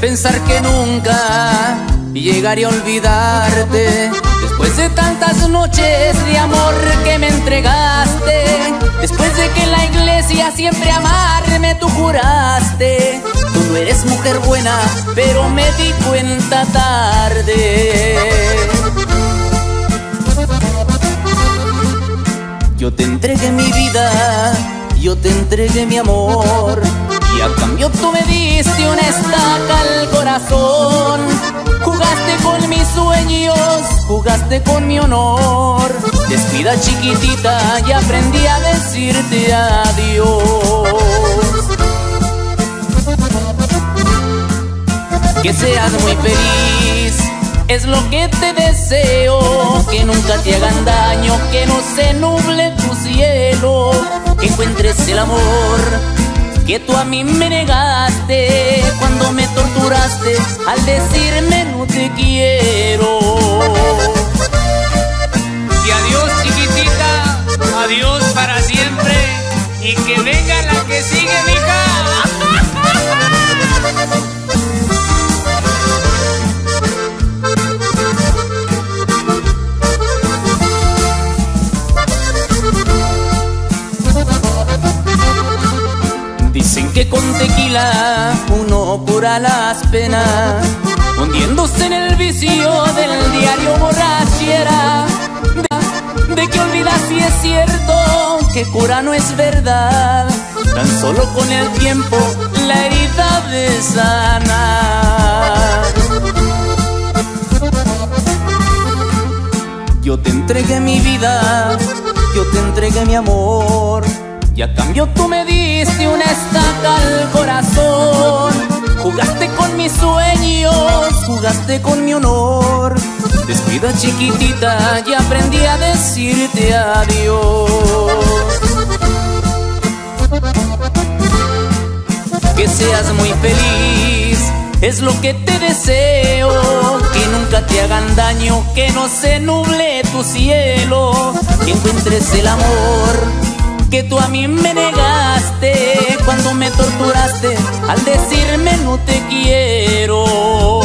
pensar que nunca llegaré a olvidarte. Después de tantas noches de amor que me entregaste Después de que en la iglesia siempre amarme tú juraste. Tú no eres mujer buena, pero me di cuenta tarde. Yo te entregué mi vida, yo te entregué mi amor y a cambio tú me diste una estaca Jugaste con mis sueños, jugaste con mi honor. Descuida chiquitita y aprendí a decirte adiós. Que seas muy feliz, es lo que te deseo. Que nunca te hagan daño, que no se nuble tu cielo. Que encuentres el amor que tú a mí me negaste al decirme no te quiero. Y adiós chiquitita, adiós para siempre y que venga la que sigue, mija. Tequila uno cura las penas, hundiéndose en el vicio del diario borrachera. De, que olvidas si es cierto que cura no es verdad, tan solo con el tiempo la herida de sanar. Yo te entregué mi vida, yo te entregué mi amor. Y a cambio tú me diste una estaca jugaste con mi honor. Descuida chiquitita y aprendí a decirte adiós. Que seas muy feliz, es lo que te deseo. Que nunca te hagan daño, que no se nuble tu cielo. Que encuentres el amor que tú a mí me negaste. Cuando me torturaste al decirme no te quiero.